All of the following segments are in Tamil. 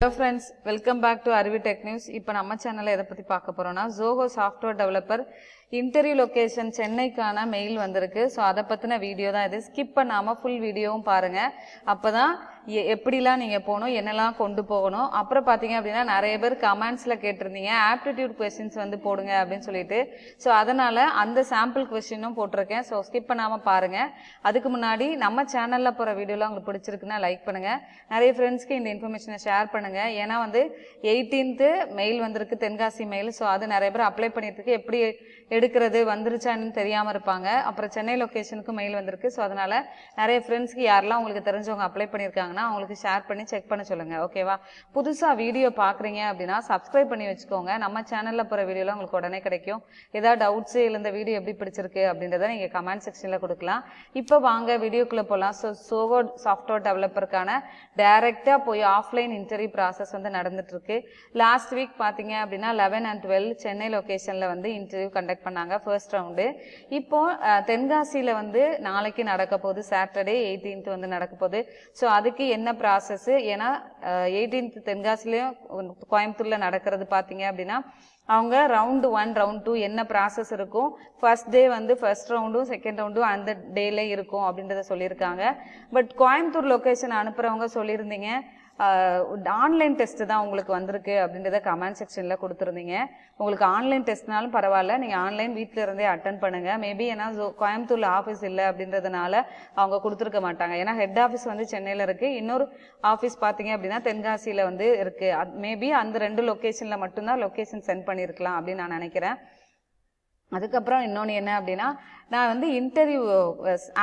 Hello friends welcome back to Aruvi tech news இப்போ நம்ம சேனலில் எதை பற்றி பார்க்க போகிறோம்னா Zoho software developer interview location சென்னைக்கான mail வந்திருக்கு. ஸோ அதை பற்றின வீடியோ தான் இது. ஸ்கிப் பண்ணாமல் ஃபுல் வீடியோவும் பாருங்கள் அப்போ தான் எப்படிலாம் நீங்கள் போகணும் என்னெல்லாம் கொண்டு போகணும் அப்புறம் பார்த்தீங்க அப்படின்னா நிறைய பேர் கமெண்ட்ஸில் கேட்டிருந்தீங்க ஆப்டிடியூட் கொஸ்டின்ஸ் வந்து போடுங்க அப்படின்னு சொல்லிட்டு. ஸோ அதனால் அந்த சாம்பிள் கொஸ்டினும் போட்டிருக்கேன். ஸோ ஸ்கிப் பண்ணாமல் பாருங்கள் அதுக்கு முன்னாடி நம்ம சேனலில் போகிற வீடியோலாம் உங்களுக்கு பிடிச்சிருக்குன்னா லைக் பண்ணுங்கள் நிறைய ஃப்ரெண்ட்ஸ்க்கு இந்த இன்ஃபர்மேஷனை ஷேர் பண்ணுங்கள் ஏன்னா வந்து எயிட்டீன்த்து மெயில் வந்திருக்கு தென்காசி மெயில் ஸோ அது நிறைய பேர் அப்ளை பண்ணிட்டு எப்படி எடுக்கிறது வந்துருச்சான்னு தெரியாமல் இருப்பாங்க. அப்புறம் சென்னை லொக்கேஷனுக்கு மெயில் வந்திருக்கு. ஸோ அதனால் நிறைய ஃப்ரெண்ட்ஸ்க்கு யாரெல்லாம் உங்களுக்கு தெரிஞ்சவங்க அப்ளை பண்ணியிருக்காங்கன்னா அவங்களுக்கு ஷேர் பண்ணி செக் பண்ண சொல்லுங்கள் ஓகேவா புதுசாக வீடியோ பார்க்குறீங்க அப்படின்னா சப்ஸ்கிரைப் பண்ணி வச்சுக்கோங்க. நம்ம சேனலில் போகிற வீடியோலாம் உங்களுக்கு உடனே கிடைக்கும். ஏதாவது டவுட்ஸு இல்லை இந்த வீடியோ எப்படி பிடிச்சிருக்கு அப்படின்றத நீங்கள் கமெண்ட் செக்ஷனில் கொடுக்கலாம். இப்போ வாங்க வீடியோக்குள்ளே போகலாம் ஸோ சோகோ சாஃப்ட்வேர் டெவலப்பருக்கான டைரெக்டாக போய் ஆஃப்லைன் இன்டர்வியூ ப்ராசஸ் வந்து நடந்துட்டுருக்கு லாஸ்ட் வீக் பார்த்தீங்க அப்படின்னா லெவன் அண்ட் டுவெல் சென்னை லொக்கேஷனில் வந்து இன்டர்வியூ கண்டக்ட் பண்ணாங்க ஃபர்ஸ்ட் ரவுண்டு இப்போ அஹ், தென்காசியில் வந்து நாளைக்கு நடக்க போகுது. சாட்டர்டே எயிட்டீன்த் வந்து நடக்க போகுது. ஸோ அதுக்கு என்ன ப்ராசஸ் ஏன்னா எயிட்டீன்த் தென்காசிலையும் கோயம்புத்தூரில் நடக்கிறது பார்த்தீங்க அப்படின்னா அவங்க ரவுண்டு ஒன் ரவுண்ட் டூ என்ன ப்ராசஸ் இருக்கும்? ஃபர்ஸ்ட் டே வந்து ஃபர்ஸ்ட் ரவுண்டும் செகண்ட் ரவுண்டும் அந்த டேல இருக்கும் அப்படின்றத சொல்லியிருக்காங்க. பட் கோயம்புத்தூர் லொக்கேஷன் அனுப்புகிறவங்க சொல்லியிருந்தீங்க. ஆன்லைன் டெஸ்ட் தான் உங்களுக்கு வந்திருக்கு அப்படின்றத கமெண்ட் செக்ஷனில் கொடுத்துருந்தீங்க. உங்களுக்கு ஆன்லைன் டெஸ்ட்னாலும் பரவாயில்ல. நீங்கள் ஆன்லைன் வீட்டில் இருந்தே அட்டன் பண்ணுங்கள் மேபி ஏன்னா zo- ஆஃபீஸ் இல்லை அப்படின்றதுனால அவங்க கொடுத்துருக்க மாட்டாங்க. ஏன்னா ஹெட் ஆஃபீஸ் வந்து சென்னையில் இருக்குது இன்னொரு ஆஃபீஸ் பார்த்தீங்க அப்படின்னா தென்காசியில் வந்து இருக்குது மேபி அந்த ரெண்டு லொக்கேஷனில் மட்டும்தான் லொக்கேஷன் சென்ட் பண்ணியிருக்கலாம் அப்படின்னு நான் நினைக்கிறேன். அதுக்கப்புறம் இன்னொன்று என்ன அப்படின்னா நான் வந்து இன்டர்வியூ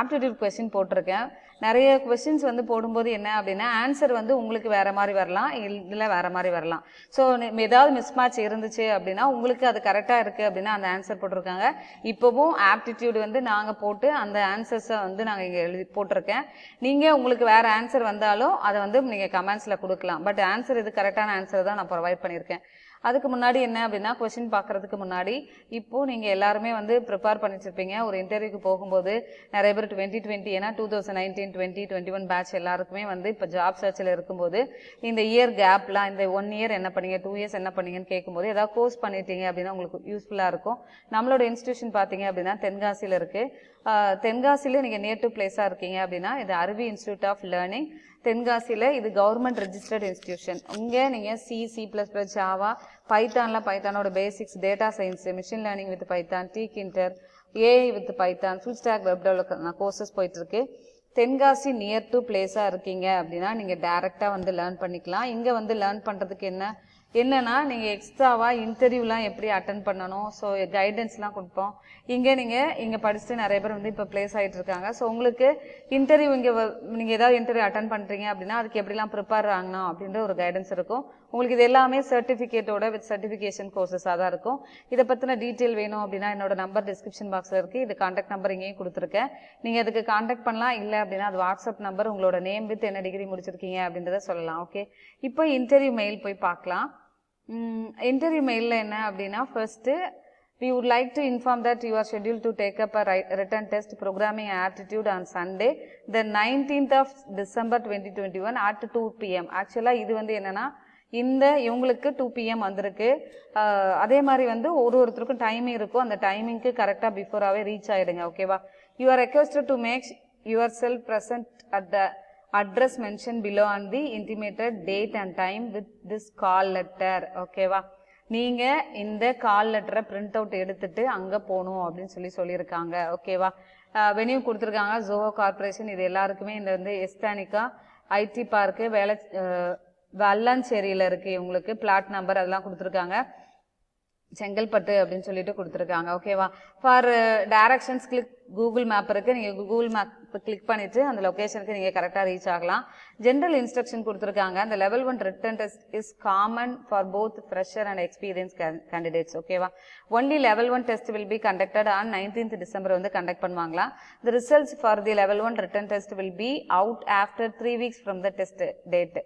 ஆப்டிடியூட் கொஸ்டின் போட்டிருக்கேன். நிறைய கொஸ்டின்ஸ் வந்து போடும்போது என்ன அப்படின்னா ஆன்சர் வந்து உங்களுக்கு வேற மாதிரி வரலாம் இல்லை வேற மாதிரி வரலாம். ஸோ ஏதாவது மிஸ் மேட்ச் இருந்துச்சு அப்படின்னா உங்களுக்கு அது கரெக்டாக இருக்குது அப்படின்னா அந்த ஆன்சர் போட்டிருக்காங்க. இப்போவும் ஆப்டிடியூடு வந்து நாங்கள் போட்டு அந்த ஆன்சர்ஸை வந்து நாங்கள் இங்கே எழுதி போட்டிருக்கேன். நீங்கள் உங்களுக்கு வேற ஆன்சர் வந்தாலும் அதை வந்து நீங்கள் கமெண்ட்ஸில் கொடுக்கலாம். பட் ஆன்சர் இது கரெக்டான ஆன்சர் தான் நான் ப்ரொவைட் பண்ணியிருக்கேன். அதுக்கு முன்னாடி என்ன அப்படின்னா கொஸ்டின் பார்க்கறதுக்கு முன்னாடி இப்போ நீங்கள் எல்லாருமே வந்து ப்ரிப்பேர் பண்ணிட்டு இருப்பீங்க ஒரு இன்டர்வியூக்கு போகும்போது நிறைய பேர் டுவெண்ட்டி டுவெண்ட்டி ஏன்னா two thousand nineteen twenty twenty one batch எல்லாருக்குமே வந்து இப்போ ஜாப் சர்ச்சில் இருக்கும்போது இந்த இயர் கேப்லாம் இந்த ஒன் இயர் என்ன பண்ணீங்க டூ இயர்ஸ் என்ன பண்ணீங்கன்னு கேட்கும்போது ஏதாவது கோர்ஸ் பண்ணிட்டீங்க அப்படின்னா உங்களுக்கு யூஸ்ஃபுல்லாக இருக்கும். நம்மளோட இன்ஸ்டியூஷன் பார்த்தீங்க அப்படின்னா தென்காசியில் இருக்குது தென்காசியில் நீங்கள் நேட்டிவ் பிளேஸாக இருக்கீங்க அப்படின்னா இது அருவி இன்ஸ்டியூட் ஆஃப் லேர்னிங் தென்காசியில் இது கவர்மெண்ட் ரெஜிஸ்டர்ட் இன்ஸ்டியூஷன் இங்கே நீங்கள் C C plus plus Java பைத்தானில் பைத்தானோட basics data science machine learning with Python டீக் inter AI with Python full stack web development courses போயிட்டுருக்கு. தென்காசி நியர் டு பிளேஸாக இருக்கீங்க அப்படின்னா நீங்கள் டேரெக்டாக வந்து லேர்ன் பண்ணிக்கலாம். இங்கே வந்து லேர்ன் பண்ணுறதுக்கு என்ன என்னென்னா நீங்கள் எக்ஸ்ட்ராவாக இன்டர்வியூலாம் எப்படி அட்டன் பண்ணணும்? ஸோ கைடன்ஸ்லாம் கொடுப்போம். இங்கே நீங்கள் இங்கே படிச்சுட்டு நிறைய பேர் வந்து இப்போ பிளேஸ் ஆகிட்டு இருக்காங்க. ஸோ உங்களுக்கு இன்டர்வியூ இங்கே நீங்கள் ஏதாவது இன்டர்வியூ அட்டன் பண்ணுறீங்க அப்படின்னா அதுக்கு எப்படிலாம் ப்ரிப்பேர் ஆகணும் அப்படின்ற ஒரு கைடன்ஸ் இருக்கும். உங்களுக்கு இது எல்லாமே சர்டிஃபிகேட்டோட வித் சர்டிஃபிகேஷன் கோர்சஸாக தான் இருக்கும். இதை பற்றின டீட்டெயில் வேணும் அப்படின்னா என்னோட நம்பர் டிஸ்கிரிப்ஷன் பாக்ஸில் இருக்குது இது காண்டாக்ட் நம்பர் இங்கேயும் கொடுத்துருக்கேன். நீங்கள் அதுக்கு காண்டாக்ட் பண்ணலாம். இல்லை அப்படின்னா அது வாட்ஸ்அப் நம்பர் உங்களோட நேம் வித் என்ன டிகிரி முடிச்சிருக்கீங்க அப்படின்றத சொல்லலாம். ஓகே இப்போ இன்டர்வியூ மெயில் போய் பார்க்கலாம். இன்டர்வியூ மெயிலில் என்ன அப்படின்னா first we would like to inform that you are scheduled to take up a written written test programming and aptitude on Sunday the 19th of December 2021 at 2 pm ஆக்சுவலாக இது வந்து என்னென்னா இந்த இவங்களுக்கு டூ பிஎம் வந்திருக்கு. அதே மாதிரி வந்து ஒரு ஒருத்தருக்கும் டைமிங் இருக்கும். அந்த டைமிங்க்கு கரெக்டாக பிஃபோராகவே ரீச் ஆகிடுங்க ஓகேவா you are requested to make yourself present at the address mentioned below on the intimated date and time with this call letter ஓகேவா நீங்க இந்த கால் லெட்டரை பிரிண்ட் அவுட் எடுத்துட்டு அங்க போகணும் அப்படின்னு சொல்லி சொல்லியிருக்காங்க ஓகேவா வெனியூ கொடுத்துருக்காங்க ஜோஹோ கார்பரேஷன் இது எல்லாருக்குமே இந்த வந்து எஸ்டானிக்கா ஐடி பார்க்கு வேலை அஹ், வல்லாஞ்சேரியில இருக்கு இவங்களுக்கு. பிளாட் நம்பர் அதெல்லாம் கொடுத்துருக்காங்க. செங்கல்பட்டு அப்படின்னு சொல்லிட்டு கொடுத்துருக்காங்க ஓகேவா for directions click Google map இருக்கு. நீங்க கூகுள் மேப் இப்போ கிளிக் பண்ணிவிட்டு அந்த லொகேஷனுக்கு நீங்கள் கரெக்டாக ரீச் ஆகலாம். ஜென்ரல் இன்ஸ்ட்ரக்ஷன் கொடுத்துருக்காங்க. அந்த level one written test is common for both fresher and experience candidates ஓகேவா only level one test will be conducted on nineteenth December வந்து கண்டக்ட் பண்ணுவாங்களா? The results for the level one written test will be out after three weeks from the test date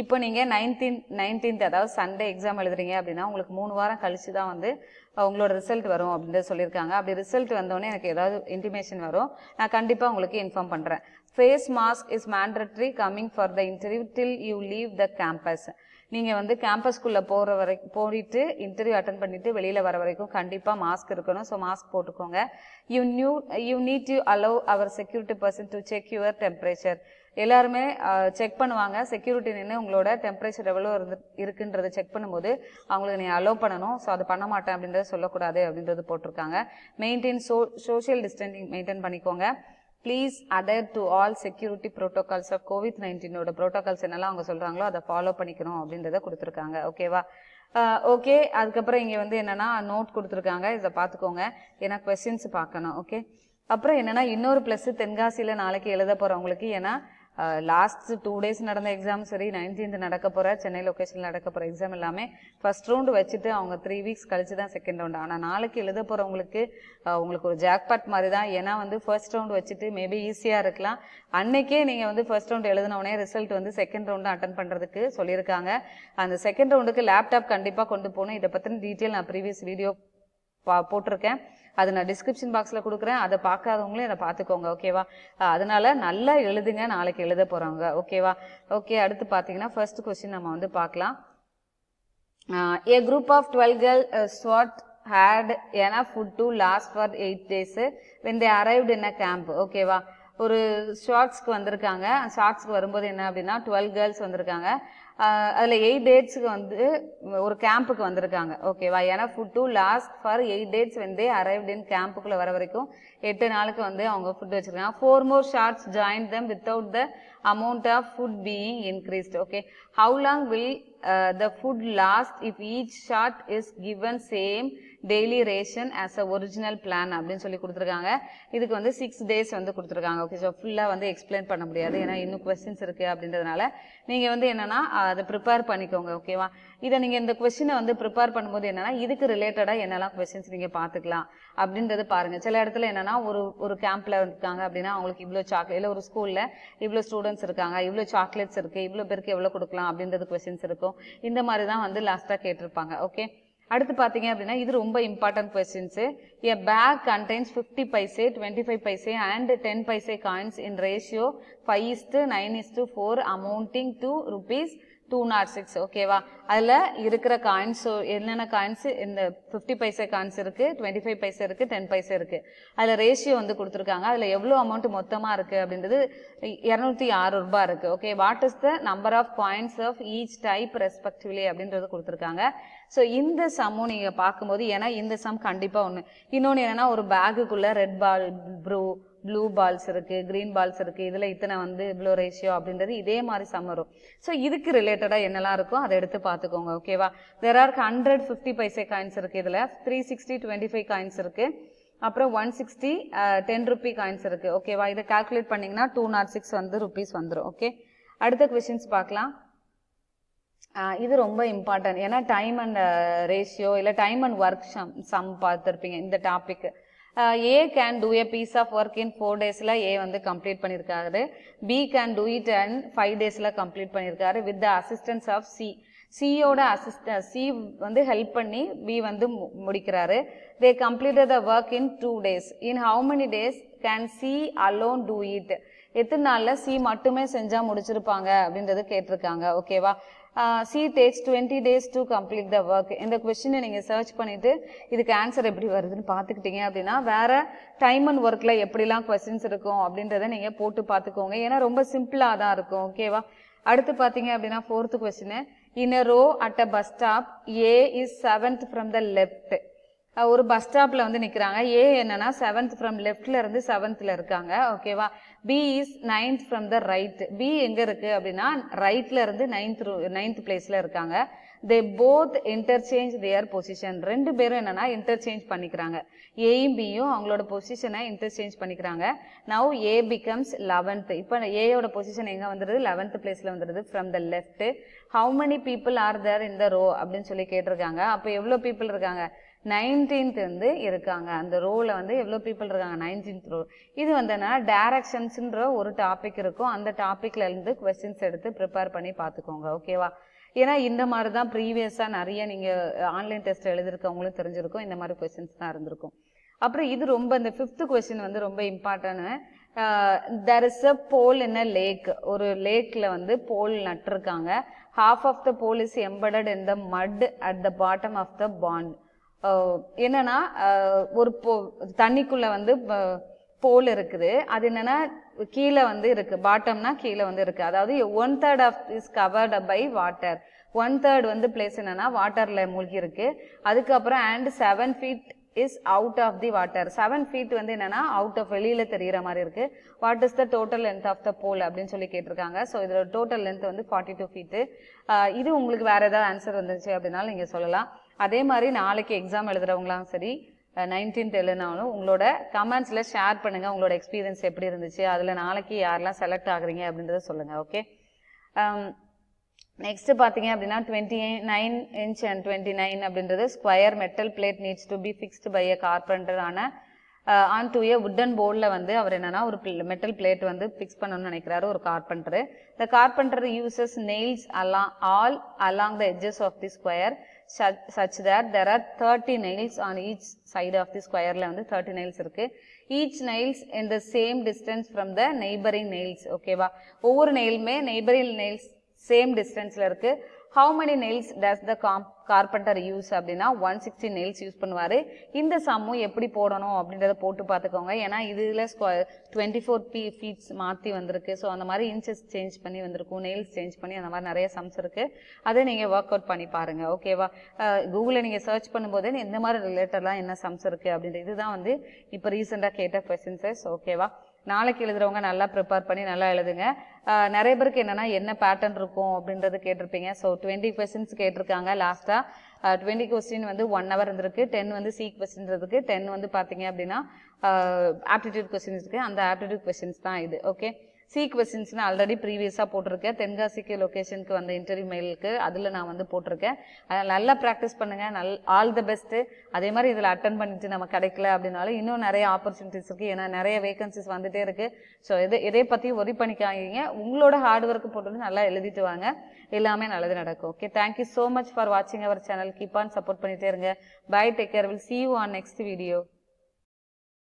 இப்போ நீங்கள் நைன்டீன் நைன்டீன்த் அதாவது சண்டே எக்ஸாம் எழுதுறீங்க அப்படின்னா உங்களுக்கு மூணு வாரம் கழிச்சு தான் வந்து உங்களோட ரிசல்ட் வரும் அப்படின்னு சொல்லியிருக்காங்க. அப்படி ரிசல்ட் வந்தோடனே எனக்கு ஏதாவது இன்டிமேஷன் வரும் நான் கண்டிப்பாக உங்களுக்கு இன்ஃபார்ம் பண்ணுறேன் face mask is mandatory coming for the interview till you leave the campus நீங்கள் வந்து கேம்பஸ்க்குள்ளே போகிற வரை போயிட்டு இன்டர்வியூ அட்டன் பண்ணிவிட்டு வெளியில் வர வரைக்கும் கண்டிப்பாக மாஸ்க் இருக்கணும். ஸோ மாஸ்க் போட்டுக்கோங்க. You new you need you allow our security person to check your temperature எல்லாருமே செக் பண்ணுவாங்க. செக்யூரிட்டி நின்று உங்களோட டெம்பரேச்சர் எவ்வளோ இருந்து இருக்குன்றதை செக் பண்ணும்போது அவங்களுக்கு நீ அலோவ் பண்ணணும். ஸோ அது பண்ண மாட்டேன் அப்படின்றத சொல்லக்கூடாது அப்படின்றது போட்டிருக்காங்க. Maintain so social distancing maintain பண்ணிக்கோங்க. Please adhere to all security protocols of COVID நைன்டீனோட protocols என்னெல்லாம் அவங்க சொல்கிறாங்களோ அதை ஃபாலோ பண்ணிக்கணும் அப்படின்றத கொடுத்துருக்காங்க. ஓகேவா ஓகே அதுக்கப்புறம் இங்கே வந்து என்னென்னா நோட் கொடுத்துருக்காங்க. இதை பார்த்துக்கோங்க. ஏன்னா கொஸ்டின்ஸ் பார்க்கணும். ஓகே அப்புறம் என்னென்னா இன்னொரு ப்ளஸ் தென்காசியில் நாளைக்கு எழுத போகிறவங்களுக்கு ஏன்னா லாஸ்ட் டூ டேஸ் நடந்த எக்ஸாம் சரி நைன்டீன்த் நடக்க போகிற சென்னை லொக்கேஷனில் நடக்க போகிற எக்ஸாம் எல்லாமே ஃபர்ஸ்ட் ரவுண்டு வச்சுட்டு அவங்க த்ரீ வீக்ஸ் கழிச்சு தான் செகண்ட் ரவுண்டு ஆனால் நாளைக்கு எழுத போகிறவங்களுக்கு உங்களுக்கு ஒரு ஜாக்பாட் மாதிரி தான் ஏன்னா வந்து ஃபர்ஸ்ட் ரவுண்டு வச்சுட்டு மேபி ஈஸியாக இருக்கலாம். அன்னைக்கே நீங்கள் வந்து ஃபர்ஸ்ட் ரவுண்ட் எழுதினோடனே ரிசல்ட் வந்து செகண்ட் ரவுண்டு அட்டன் பண்ணுறதுக்கு சொல்லியிருக்காங்க. அந்த செகண்ட் ரவுண்டுக்கு லேப்டாப் கண்டிப்பாக கொண்டு போகணும். இதை பற்றின டீட்டெயில் நான் ப்ரீவியஸ் வீடியோ பா போட்டிருக்கேன். அது நான் டிஸ்கிரிப்ஷன் பாக்ஸில் கொடுக்குறேன். அதை பார்க்காதவங்களும் அதை பார்த்துக்கோங்க ஓகேவா அதனால நல்லா எழுதுங்க நாளைக்கு எழுத போகிறவங்க ஓகேவா ஓகே அடுத்து பார்த்தீங்கன்னா ஃபர்ஸ்ட் கொஸ்டின் நம்ம வந்து பார்க்கலாம். A group of twelve girl swat had enough food to last for eight days when they arrived என்ன கேம்ப் ஓகேவா ஒரு ஷார்ட்ஸ்க்கு வந்திருக்காங்க. ஷார்ட்ஸ்க்கு வரும்போது என்ன அப்படின்னா டுவெல் கேர்ள்ஸ் வந்திருக்காங்க. அதில் எயிட் டேட்ஸுக்கு வந்து ஒரு கேம்புக்கு வந்திருக்காங்க. ஓகேவா ஏன்னா food to last for eight days வந்து அரைவ்ட் இன் கேம்புக்குள்ளே வர வரைக்கும் எட்டு நாளுக்கு வந்து அவங்க ஃபுட் வச்சிருக்காங்க. Four more shorts join them without the amount of food being increased okay how long will the food last if each short is given same daily ration as a original plan அப்படின்னு சொல்லி கொடுத்துருக்காங்க. இதுக்கு வந்து சிக்ஸ் டேஸ் வந்து கொடுத்துருக்காங்க. ஓகே ஸோ ஃபுல்லாக வந்து எக்ஸ்பிளைன் பண்ண முடியாது. ஏன்னா இன்னும் கொஸ்டின்ஸ் இருக்குது அப்படின்றதுனால. நீங்கள் வந்து என்னென்னா அதை ப்ரிப்பேர் பண்ணிக்கோங்க ஓகேவா இதை நீங்கள் இந்த கொஸ்டினை வந்து ப்ரிப்பேர் பண்ணும்போது என்னென்னா இதுக்கு ரிலேட்டடாக என்னெல்லாம் கொஸ்டின்ஸ் நீங்கள் பார்த்துக்கலாம் அப்படின்றது பாருங்கள் சில இடத்துல என்னென்னா ஒரு ஒரு கேம்பில் இருக்காங்க அப்படின்னா அவங்களுக்கு இவ்வளோ சாக்லேட் இல்லை ஒரு ஸ்கூலில் இவ்வளோ ஸ்டூடெண்ட்ஸ் இருக்காங்க இவ்வளோ சாக்லேட்ஸ் இருக்குது இவ்வளோ பேருக்கு எவ்வளோ கொடுக்கலாம் அப்படின்றது கொஸ்டின்ஸ் இருக்கும். இந்த மாதிரி தான் வந்து லாஸ்ட்டாக கேட்டிருப்பாங்க ஓகே அடுத்து பார்த்தீங்க அப்படின்னா இது ரொம்ப important questions a bag contains fifty paise twenty five paise and ten paise coins in ratio five is to nine is to four amounting to rupees two naught six ஓகேவா அதில் இருக்கிற காயின்ஸ் என்னென்ன காயின்ஸ் இந்த ஃபிஃப்டி பைசா காயின்ஸ் இருக்குது டுவெண்ட்டி ஃபைவ் பைசா இருக்குது டென் பைசா இருக்குது அதில் ரேஷியோ வந்து கொடுத்துருக்காங்க. அதில் எவ்வளோ அமௌண்ட் மொத்தமாக இருக்குது அப்படின்றது இரநூத்தி ஆறு ரூபாய் இருக்குது okay what is the number of coins of each type respectively அப்படின்றது கொடுத்துருக்காங்க. ஸோ இந்த சம்மும் நீங்கள் பார்க்கும்போது ஏன்னா இந்த சம் கண்டிப்பாக ஒன்று இன்னொன்று என்னென்னா ஒரு பேகுக்குள்ளே red ball blue blue balls இருக்குது க்ரீன் பால்ஸ் இருக்குது இதில் இத்தனை வந்து இவ்வளோ ரேஷியோ அப்படின்றது இதே மாதிரி சம் வரும். ஸோ இதுக்கு ரிலேட்டடாக என்னெல்லாம் இருக்கோ அதை எடுத்து பார்த்துக்கோங்க ஓகேவா வேற are hundred fifty paise coins இருக்குது இதில். Three sixty twenty five coins இருக்குது அப்புறம் one sixty ten rupee coins இருக்குது ஓகேவா இதை கால்குலேட் பண்ணிங்கன்னா டூ நாட் சிக்ஸ் வந்து ருபீஸ் வந்துடும் ஓகே அடுத்த கொஷின்ஸ் பார்க்கலாம். இது ரொம்ப இம்பார்ட்டன்ட் ஏன்னா டைம் அண்ட் ரேஷியோ இல்லை time and work sum sum பார்த்துருப்பீங்க இந்த topic A can do a piece of work in four டேஸில் ஏ வந்து கம்ப்ளீட் பண்ணியிருக்காரு B can do it and five டேஸில் கம்ப்ளீட் பண்ணியிருக்காரு with the assistance of C சியோட அசிஸ்ட சி வந்து ஹெல்ப் பண்ணி பி வந்து முடிக்கிறாரு. They completed the work in two days in how many days can C alone do it எத்தனை நாளில் சி மட்டுமே செஞ்சால் முடிச்சிருப்பாங்க அப்படின்றது கேட்டிருக்காங்க. ஓகேவா C takes twenty days to complete the work இந்த கொஷினை நீங்கள் சர்ச் பண்ணிவிட்டு இதுக்கு ஆன்சர் எப்படி வருதுன்னு பார்த்துக்கிட்டீங்க அப்படின்னா வேறு டைம் அண்ட் ஒர்க்கில் எப்படிலாம் கொஸ்டின்ஸ் இருக்கும் அப்படின்றத நீங்கள் போட்டு பார்த்துக்கோங்க. ஏன்னா ரொம்ப சிம்பிளாக தான் இருக்கும் ஓகேவா அடுத்து பார்த்தீங்க அப்படின்னா fourth question in a row at a bus stop A is seventh from the left ஒரு பஸ் ஸ்டாப்ல வந்து நிக்கிறாங்க. ஏ என்னன்னா செவன்த் ஃப்ரம் லெஃப்ட்ல இருந்து செவன்த்ல இருக்காங்க. ஓகேவா B is ninth from the right B எங்க இருக்கு அப்படின்னா ரைட்ல இருந்து நைன்த் நைன்த் பிளேஸ்ல இருக்காங்க. They both interchange their position ரெண்டு பேரும் என்னன்னா இன்டர்சேஞ்ச் பண்ணிக்கிறாங்க. ஏயும் பியும் அவங்களோட பொசிஷனை இன்டர்சேஞ்ச் பண்ணிக்கிறாங்க. நவ் ஏ பிகம்ஸ் லெவன்த் இப்போ ஏயோட பொசிஷன் எங்க வந்துருது? லெவன்த் பிளேஸ்ல வந்துருது from the left how many people are there இந்த ரோ அப்படின்னு சொல்லி கேட்டிருக்காங்க. அப்போ எவ்வளோ பீப்புள் இருக்காங்க? நைன்டீன்த் வந்து இருக்காங்க. அந்த ரோவில் வந்து எவ்வளோ பீப்புள் இருக்காங்க? நைன்டீன்த் ரோ இது வந்து என்ன ஒரு டாபிக் இருக்கும். அந்த டாபிக்ல இருந்து கொஸ்டின்ஸ் எடுத்து ப்ரிப்பேர் பண்ணி பார்த்துக்கோங்க. ஓகேவா ஏன்னா இந்த மாதிரி தான் ப்ரீவியஸாக நிறைய நீங்கள் ஆன்லைன் டெஸ்ட் எழுதிருக்கவங்களும் தெரிஞ்சிருக்கும். இந்த மாதிரி கொஸ்டின்ஸ் தான் இருந்திருக்கும். அப்புறம் இது ரொம்ப இந்த ஃபிஃப்த்து கொஸ்டின் வந்து ரொம்ப இம்பார்ட்டன்னு there is a pole in a lake ஒரு லேக்கில் வந்து pole நட்டிருக்காங்க. Half of the pole is embedded in the mud at the bottom of the pond என்னன்னா ஒரு போ தண்ணிக்குள்ள வந்து போல் இருக்குது. அது என்னன்னா கீழே வந்து இருக்கு. பாட்டம்னா கீழே வந்து இருக்கு. அதாவது one third of is covered by water one third வந்து பிளேஸ் என்னன்னா வாட்டர்ல மூழ்கி இருக்கு. அதுக்கப்புறம் and seven feet is out of the water seven feet வந்து என்னன்னா அவுட் ஆஃப் வெளியில தெரிகிற மாதிரி இருக்கு. What is the total length of the pole அப்படின்னு சொல்லி கேட்டிருக்காங்க. ஸோ இதோட டோட்டல் லென்த் வந்து ஃபார்ட்டி டூ ஃபீட்டு இது உங்களுக்கு வேற ஏதாவது ஆன்சர் வந்துச்சு அப்படின்னாலும் நீங்க சொல்லலாம். அதே மாதிரி நாளைக்கு எக்ஸாம் எழுதுறவங்களாம் சரி நைன்டீன்த் எழுதினாலும் உங்களோட கமெண்ட்ஸில் ஷேர் பண்ணுங்கள் உங்களோட எக்ஸ்பீரியன்ஸ் எப்படி இருந்துச்சு? அதில் நாளைக்கு யாரெல்லாம் செலக்ட் ஆகுறீங்க அப்படின்றத சொல்லுங்கள் ஓகே நெக்ஸ்ட்டு um, பார்த்தீங்க அப்படின்னா twenty nine inch and twenty nine அப்படின்றது square metal plate needs to be fixed by a கார்பெண்டரான ஆன ஆன் டூ ஏ வுட்டன் போர்டில் வந்து அவர் என்னென்னா ஒரு மெட்டல் பிளேட் வந்து ஃபிக்ஸ் பண்ணணும்னு நினைக்கிறாரு ஒரு carpenter the carpenter uses nails along all along the edges of the square such that there are 30 nails on each side of the squareல வந்து 30 nails இருக்கு each nails in the same distance from the neighboring nails ஓகேவா ஒவ்வொரு நெயிலுமே நெய்பரிங் nails சேம் டிஸ்டன்ஸ்ல இருக்கு how many nails does the com carpenter use அப்படின்னா ஒன் சிக்ஸ்டி நெயில்ஸ் யூஸ் பண்ணுவார். இந்த சம்மும் எப்படி போடணும் அப்படின்றத போட்டு பார்த்துக்கோங்க. ஏன்னா ஸ்கொ டுவெண்ட்டி ஃபோர் பி ஃபீட்ஸ் மாற்றி வந்திருக்கு. ஸோ அந்த மாதிரி இன்ச்சஸ் சேஞ்ச் பண்ணி வந்திருக்கும். நெயில்ஸ் சேஞ்ச் பண்ணி அந்த மாதிரி நிறைய சம்ஸ் இருக்குது அதை நீங்கள் ஒர்க் அவுட் பண்ணி பாருங்கள் ஓகேவா கூகுளில் நீங்கள் சர்ச் பண்ணும்போது இந்த மாதிரி ரிலேட்டடெலாம் என்ன சம்ஸ் இருக்குது அப்படின்றது இதுதான் வந்து இப்போ ரீசெண்டாக கேட்ட கொஸ்டின்ஸஸ் ஓகேவா நாளைக்கு எழுதுறவங்க நல்லா ப்ரிப்பேர் பண்ணி நல்லா எழுதுங்க. நிறைய பேருக்கு என்னன்னா என்ன பேட்டர்ன் இருக்கும் அப்படின்றது கேட்டிருப்பீங்க. ஸோ டுவெண்ட்டி கொஸ்டின்ஸ் கேட்டிருக்காங்க லாஸ்ட்டாக டுவெண்ட்டி கொஸ்டின் வந்து ஒன் ஹவர் இருந்திருக்கு. டென் வந்து சி கொஸ்டின் இருக்கு. டென் வந்து பார்த்தீங்க அப்படின்னா ஆப்டிடியூட் கொஸ்டின்ஸ் இருக்கு. அந்த ஆப்டிடியூட் கொஸ்டின்ஸ் தான் இது. ஓகே சி கொஸ்டின்ஸ்னு ஆல்ரெடி ப்ரீவியஸாக போட்டிருக்கேன். தென்காசிக்கு லொக்கேஷனுக்கு வந்த இன்டர்வியூ மெயிலுக்கு அதில் நான் வந்து போட்டிருக்கேன். அதில் நல்லா ப்ராக்டிஸ் பண்ணுங்கள் நல் ஆல் த பெஸ்ட்டு அதே மாதிரி இதில் அட்டன் பண்ணிட்டு நம்ம கிடைக்கல அப்படின்னாலும் இன்னும் நிறைய ஆப்பர்ச்சுனிட்டிஸ் இருக்குது ஏன்னா நிறைய வேகன்சிஸ் வந்துட்டே இருக்குது ஸோ எதை எதை பற்றியும் ஒரி பண்ணிக்காதீங்க. உங்களோட ஹார்ட் ஒர்க் போட்டு நல்லா எழுதிட்டு வாங்க. எல்லாமே நல்லது நடக்கும். Okay thank you so much for வாட்சிங் our channel keep on support பண்ணிகிட்டே இருங்க. Bye take care will see you on next video